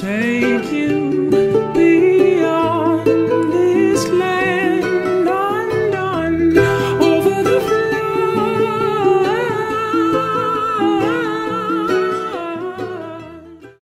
Take you.